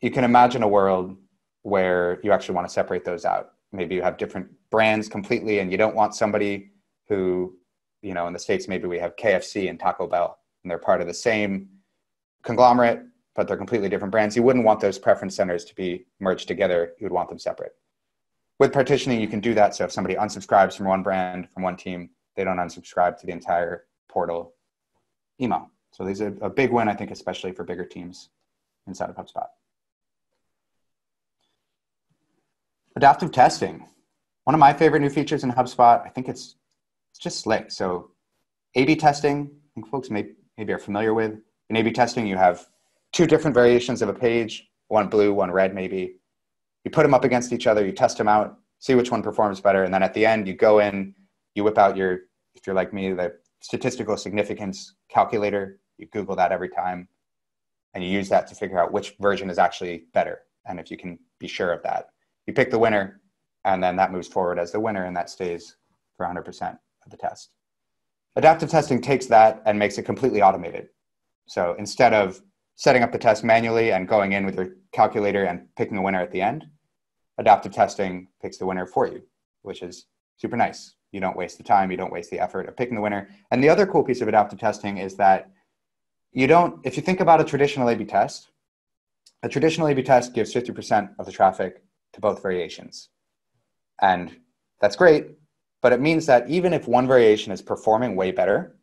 You can imagine a world where you actually want to separate those out. Maybe you have different brands completely and you don't want somebody who you know in the states maybe we have kfc and taco bell and they're part of the same conglomerate but they're completely different brands. You wouldn't want those preference centers to be merged together. You would want them separate. With partitioning you can do that. So if somebody unsubscribes from one brand from one team they don't unsubscribe to the entire portal email. So these are a big win i think especially for bigger teams inside of hubspot. Adaptive testing. One of my favorite new features in HubSpot, I think it's it's just slick. So A/B testing, I think folks may, maybe are familiar with. In A/B testing, you have two different variations of a page, one blue, one red, maybe. You put them up against each other, you test them out, see which one performs better, and then at the end, you go in, you whip out your, if you're like me, the statistical significance calculator. You Google that every time, and you use that to figure out which version is actually better, and if you can be sure of that. You pick the winner, and then that moves forward as the winner and that stays for 100% of the test. Adaptive testing takes that and makes it completely automated. So instead of setting up the test manually and going in with your calculator and picking a winner at the end, adaptive testing picks the winner for you, which is super nice. You don't waste the time, you don't waste the effort of picking the winner. And the other cool piece of adaptive testing is that you don't, if you think about a traditional A B test, a traditional A B test gives 50% of the traffic to both variations. And that's great, but it means that even if one variation is performing way better,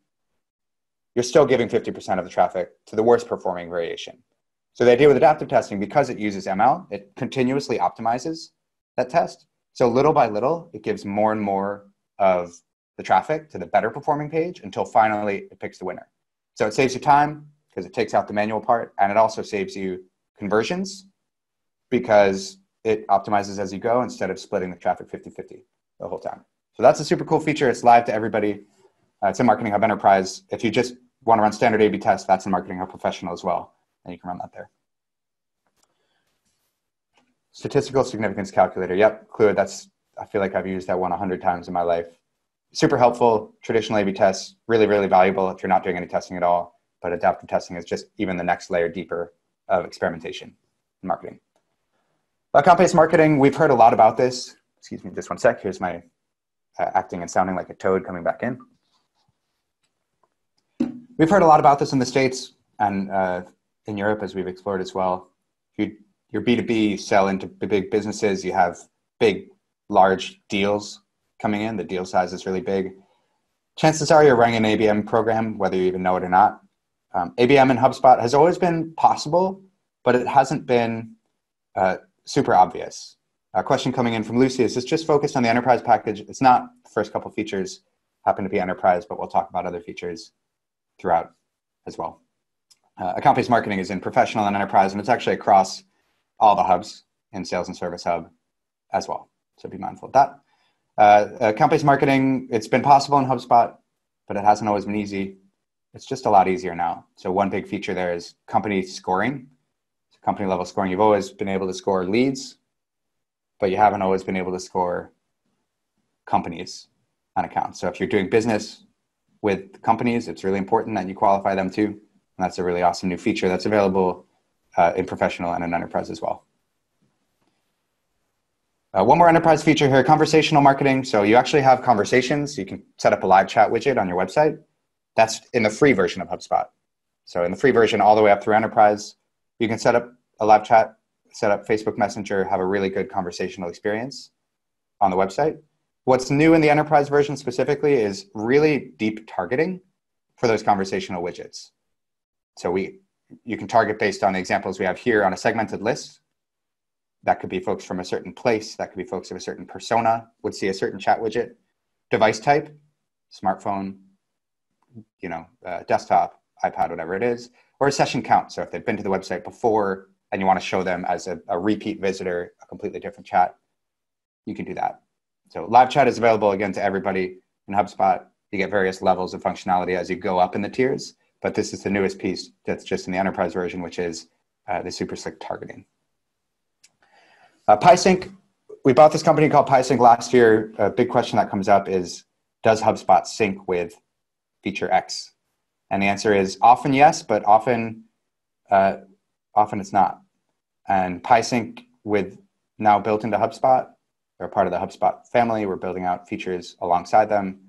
you're still giving 50% of the traffic to the worst performing variation. So the idea with adaptive testing, because it uses ML, it continuously optimizes that test. So little by little, it gives more and more of the traffic to the better performing page until finally it picks the winner. So it saves you time because it takes out the manual part, and it also saves you conversions because it optimizes as you go instead of splitting the traffic 50-50 the whole time. So that's a super cool feature. It's live to everybody. Uh, it's in Marketing Hub Enterprise. If you just want to run standard A/B tests, that's in Marketing Hub Professional as well, and you can run that there. Statistical significance calculator. Yep, Clwyd. That's I feel like I've used that one a hundred times in my life. Super helpful. Traditional A/B tests really really valuable if you're not doing any testing at all. But adaptive testing is just even the next layer deeper of experimentation in marketing. Account-based marketing, we've heard a lot about this. Excuse me, just one sec. Here's my uh, acting and sounding like a toad coming back in. We've heard a lot about this in the States and uh, in Europe as we've explored as well. You, you're B2B, sell into big businesses, you have big, large deals coming in. The deal size is really big. Chances are you're running an ABM program, whether you even know it or not. Um, ABM in HubSpot has always been possible, but it hasn't been uh, super obvious. A question coming in from Lucy is this just focused on the enterprise package? It's not. The first couple features happen to be enterprise, but we'll talk about other features throughout as well. Uh, account-based marketing is in professional and enterprise, and it's actually across all the hubs in Sales and Service Hub as well. So be mindful of that. Uh, account-based marketing, it's been possible in HubSpot, but it hasn't always been easy. It's just a lot easier now. So one big feature there is company scoring. So company level scoring. You've always been able to score leads, but you haven't always been able to score companies on accounts. So if you're doing business with companies, it's really important that you qualify them too. And that's a really awesome new feature that's available uh, in professional and in enterprise as well. Uh, one more enterprise feature here, conversational marketing. So you actually have conversations. You can set up a live chat widget on your website. That's in the free version of HubSpot. So in the free version, all the way up through enterprise, you can set up a live chat, set up Facebook Messenger, have a really good conversational experience on the website. What's new in the enterprise version specifically is really deep targeting for those conversational widgets. So we, you can target based on the examples we have here on a segmented list. That could be folks from a certain place. That could be folks of a certain persona would see a certain chat widget. Device type smartphone you know uh, desktop ipad whatever it is or a session count. So if they've been to the website before and you want to show them as a, a repeat visitor a completely different chat you can do that so live chat is available again to everybody in hubspot you get various levels of functionality as you go up in the tiers but this is the newest piece that's just in the enterprise version which is uh, the super slick targeting uh, PieSync, we bought this company called PieSync last year. A big question that comes up is, does HubSpot sync with feature X? And the answer is often yes, but often, uh, often it's not. And PieSync with now built into HubSpot, they're part of the HubSpot family. We're building out features alongside them.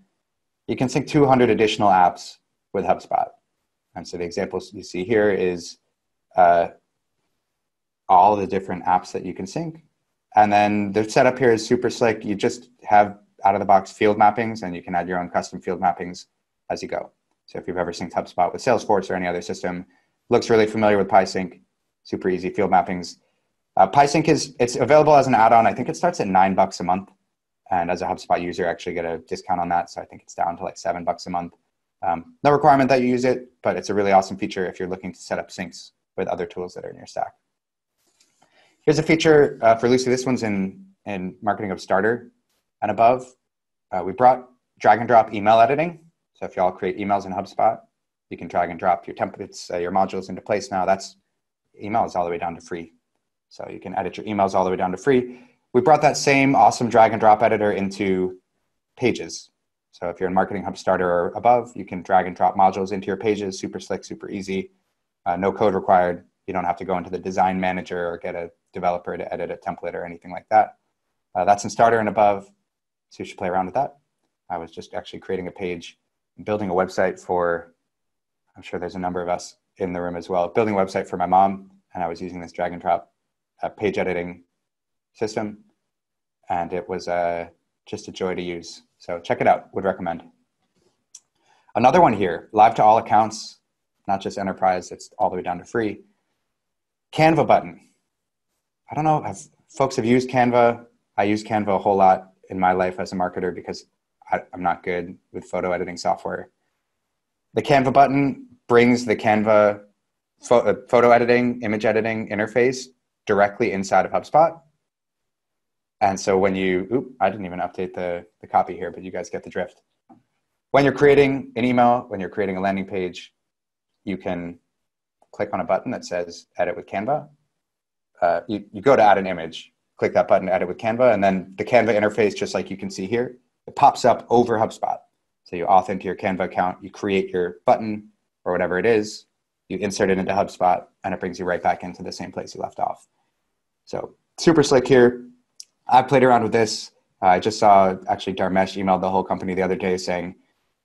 You can sync 200 additional apps with HubSpot. And so the examples you see here is uh, all the different apps that you can sync. And then the setup here is super slick. You just have out of the box field mappings and you can add your own custom field mappings as you go. So if you've ever synced HubSpot with Salesforce or any other system, looks really familiar with PieSync, super easy field mappings. Uh, PieSync is it's available as an add-on. I think it starts at nine bucks a month, and as a HubSpot user, actually get a discount on that. So I think it's down to like seven bucks a month. Um, no requirement that you use it, but it's a really awesome feature if you're looking to set up syncs with other tools that are in your stack. Here's a feature uh, for Lucy. This one's in, in Marketing of Starter and above. Uh, we brought drag and drop email editing. So if y'all create emails in HubSpot, you can drag and drop your templates, uh, your modules into place now. That's email is all the way down to free. So you can edit your emails all the way down to free. We brought that same awesome drag and drop editor into pages. So if you're in Marketing Hub Starter or above, you can drag and drop modules into your pages, super slick, super easy. Uh, no code required. You don't have to go into the design manager or get a developer to edit a template or anything like that. Uh, that's in Starter and above, so you should play around with that. I was just actually creating a page, building a website for, I'm sure there's a number of us in the room as well, building a website for my mom, and I was using this drag and drop uh, page editing system, and it was uh, just a joy to use. So check it out, would recommend. Another one here, live to all accounts, not just enterprise, it's all the way down to free. Canva button. I don't know, have, folks have used Canva. I use Canva a whole lot in my life as a marketer because I, am not good with photo editing software. The Canva button brings the Canva uh, photo editing, image editing interface directly inside of HubSpot. And so when you, oop, I didn't even update the, the copy here, but you guys get the drift. When you're creating an email, when you're creating a landing page, you can click on a button that says edit with Canva. Uh, you, you go to add an image, click that button, edit with Canva, and then the Canva interface, just like you can see here, it pops up over HubSpot. So you auth into your Canva account, you create your button or whatever it is, you insert it into HubSpot, and it brings you right back into the same place you left off. So super slick here. I played around with this. I just saw actually Dharmesh emailed the whole company the other day saying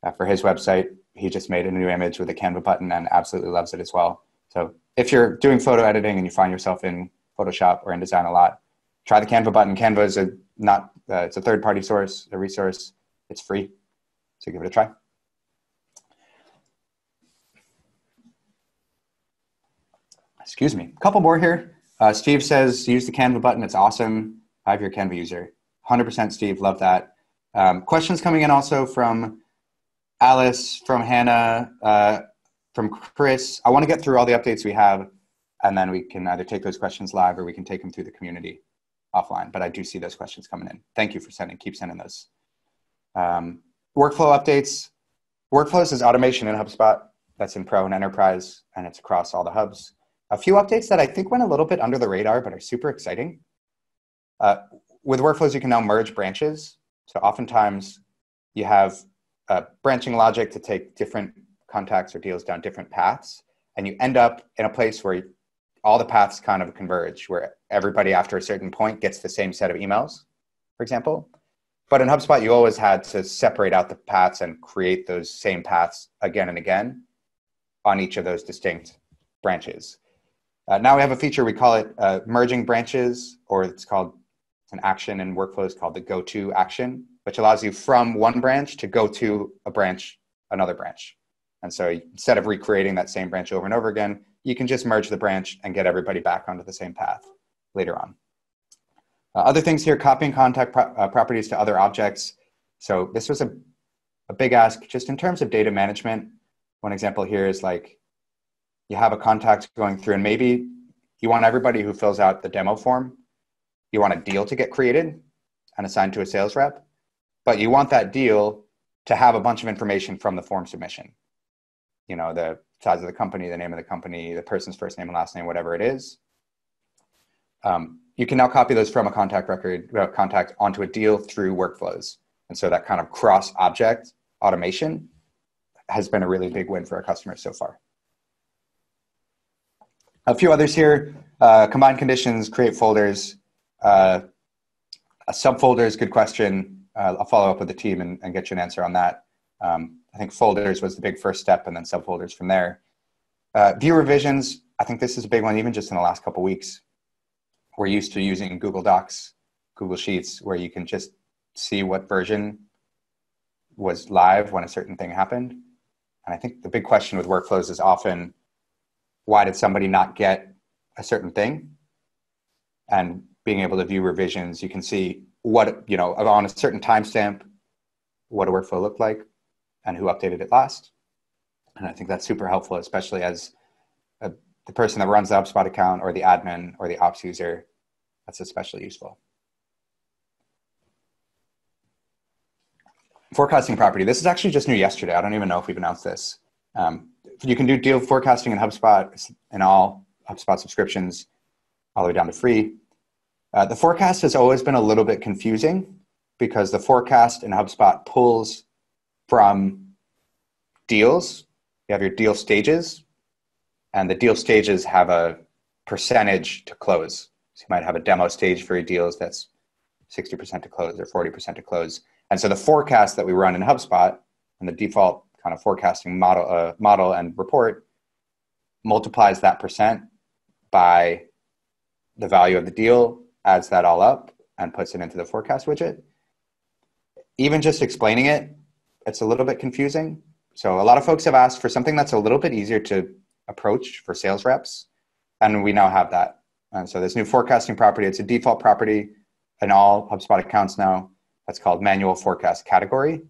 uh, for his website, he just made a new image with a Canva button and absolutely loves it as well. So if you're doing photo editing and you find yourself in Photoshop or InDesign a lot, try the Canva button. Canva is a not uh, it's a third party source, a resource. It's free, so give it a try. Excuse me. A couple more here. Uh, Steve says, use the Canva button. It's awesome. Five year Canva user. 100% Steve. Love that. Um, questions coming in also from Alice, from Hannah, uh, from Chris. I want to get through all the updates we have, and then we can either take those questions live or we can take them through the community offline. But I do see those questions coming in. Thank you for sending. Keep sending those. Um, workflow updates. Workflows is automation in HubSpot. That's in Pro and Enterprise, and it's across all the hubs. A few updates that I think went a little bit under the radar, but are super exciting. Uh, with workflows, you can now merge branches. So oftentimes you have a branching logic to take different contacts or deals down different paths, and you end up in a place where all the paths kind of converge, where everybody after a certain point gets the same set of emails, for example. But in HubSpot, you always had to separate out the paths and create those same paths again and again on each of those distinct branches. Uh, now we have a feature, we call it uh, merging branches, or it's called an action in workflows called the go to action, which allows you from one branch to go to a branch, another branch. And so instead of recreating that same branch over and over again, you can just merge the branch and get everybody back onto the same path later on. Uh, other things here, copying contact pro- uh, properties to other objects. So this was a, a big ask just in terms of data management. One example here is like you have a contact going through and maybe you want everybody who fills out the demo form you want a deal to get created and assigned to a sales rep but you want that deal to have a bunch of information from the form submission. You know the size of the company the name of the company the person's first name and last name whatever it is. Um, you can now copy those from a contact record uh, contact onto a deal through workflows. And so that kind of cross object automation has been a really big win for our customers so far a few others here. Uh, combine conditions, create folders. Uh, a subfolder is a good question. Uh, I'll follow up with the team and, and, get you an answer on that. Um, I think folders was the big first step and then subfolders from there. Uh, view revisions, I think this is a big one, even just in the last couple weeks. We're used to using Google Docs, Google Sheets, where you can just see what version was live when a certain thing happened. And I think the big question with workflows is often why did somebody not get a certain thing? And being able to view revisions you can see what you know on a certain timestamp what a workflow looked like and who updated it last. And i think that's super helpful especially as a, the person that runs the hubspot account or the admin or the ops user that's especially useful. Forecasting property. This is actually just new yesterday. I don't even know if we've announced this. Um, you can do deal forecasting in HubSpot and all HubSpot subscriptions, all the way down to free. Uh, the forecast has always been a little bit confusing because the forecast in HubSpot pulls from deals. You have your deal stages, and the deal stages have a percentage to close. So you might have a demo stage for your deals that's 60% to close or 40% to close. And so the forecast that we run in HubSpot and the default kind of forecasting model, uh, model and report multiplies that percent by the value of the deal, adds that all up, and puts it into the forecast widget. Even just explaining it, it's a little bit confusing. So a lot of folks have asked for something that's a little bit easier to approach for sales reps, and we now have that. And so this new forecasting property, it's a default property in all HubSpot accounts now. That's called manual forecast category.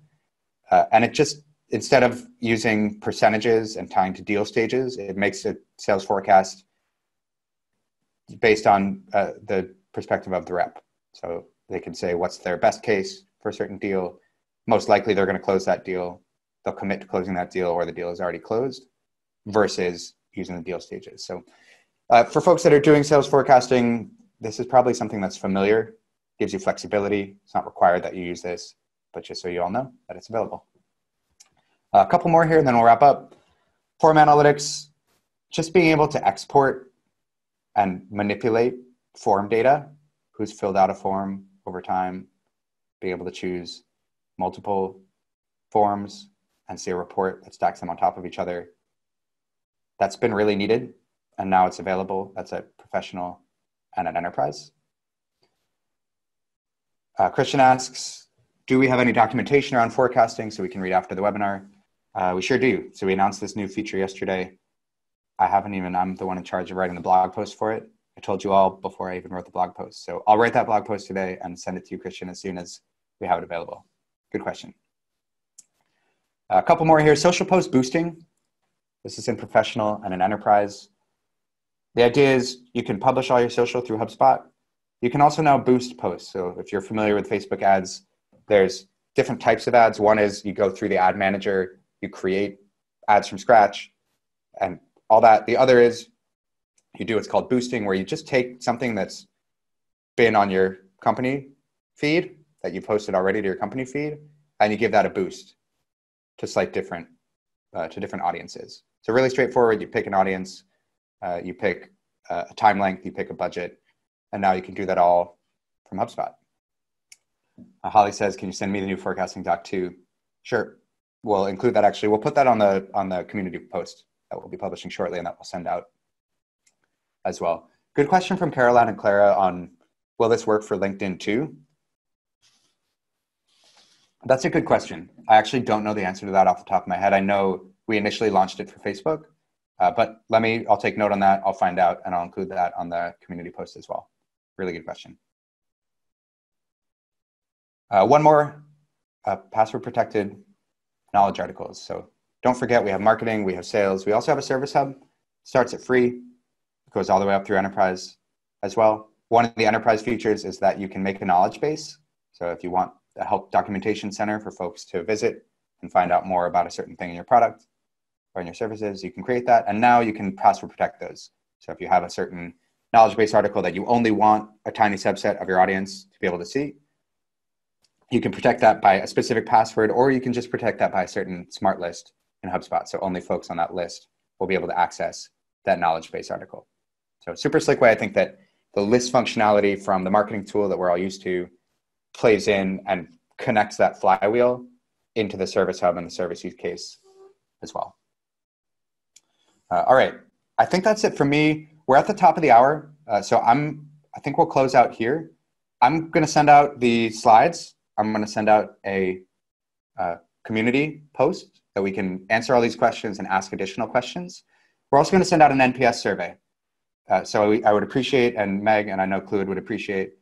Uh, and it just instead of using percentages and tying to deal stages, it makes a sales forecast based on uh, the perspective of the rep. So they can say what's their best case for a certain deal. Most likely they're going to close that deal. They'll commit to closing that deal or the deal is already closed versus using the deal stages. So uh, for folks that are doing sales forecasting, this is probably something that's familiar, gives you flexibility. It's not required that you use this, but just so you all know that it's available. A couple more here, and then we'll wrap up. Form analytics, just being able to export and manipulate form data, who's filled out a form over time, being able to choose multiple forms and see a report that stacks them on top of each other. That's been really needed, and now it's available. That's a professional and an enterprise. Uh, Christian asks, do we have any documentation around forecasting so we can read after the webinar? Uh, we sure do. So we announced this new feature yesterday. I haven't even, I'm the one in charge of writing the blog post for it. I told you all before I even wrote the blog post. So I'll write that blog post today and send it to you, Christian, as soon as we have it available. Good question. A couple more here. Social post boosting. This is in professional and in enterprise. The idea is you can publish all your social through HubSpot. You can also now boost posts. So if you're familiar with Facebook ads, there's different types of ads. One is you go through the ad manager, you create ads from scratch and all that. The other is you do what's called boosting, where you just take something that's been on your company feed that you've posted already to your company feed, and you give that a boost to slight different uh, to different audiences. So really straightforward. You pick an audience, uh, you pick uh, a time length, you pick a budget, and now you can do that all from HubSpot. Uh, Holly says, "Can you send me the new forecasting doc too?" Sure, we'll include that. Actually, we'll put that on the on the community post that we'll be publishing shortly, and that we'll send out as well. Good question from Caroline and Clara on will this work for LinkedIn too? That's a good question. I actually don't know the answer to that off the top of my head. I know we initially launched it for Facebook, uh, but let me, I'll take note on that. I'll find out and I'll include that on the community post as well. Really good question. Uh, one more uh, password protected knowledge articles. So don't forget, we have marketing, we have sales. We also have a service hub. Starts at free, goes all the way up through enterprise as well. One of the enterprise features is that you can make a knowledge base. So if you want a help documentation center for folks to visit and find out more about a certain thing in your product or in your services, you can create that. And now you can password protect those. So if you have a certain knowledge base article that you only want a tiny subset of your audience to be able to see, you can protect that by a specific password, or you can just protect that by a certain smart list in HubSpot. So only folks on that list will be able to access that knowledge base article. So super slick way, I think that the list functionality from the marketing tool that we're all used to plays in and connects that flywheel into the service hub and the service use case as well. Uh, all right, I think that's it for me. We're at the top of the hour, uh, so I'm. I think we'll close out here. I'm going to send out the slides. I'm going to send out a uh, community post that we can answer all these questions and ask additional questions. We're also going to send out an NPS survey. Uh, so I would appreciate, and Meg and I know Clwyd would appreciate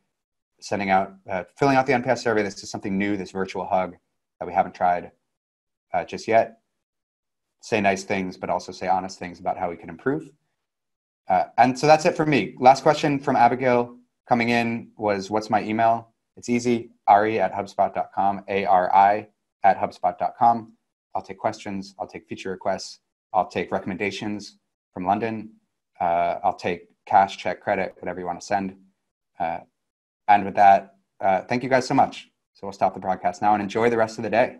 sending out, uh, filling out the NPS survey. This is something new, this virtual hug that we haven't tried uh, just yet. Say nice things, but also say honest things about how we can improve. Uh, and so that's it for me. Last question from Abigail coming in was, what's my email? It's easy, ari at hubspot.com, A-R-I at hubspot.com. I'll take questions, I'll take feature requests, I'll take recommendations from London, uh, I'll take cash, check, credit, whatever you want to send. Uh, and with that, uh, thank you guys so much. So we'll stop the broadcast now and enjoy the rest of the day.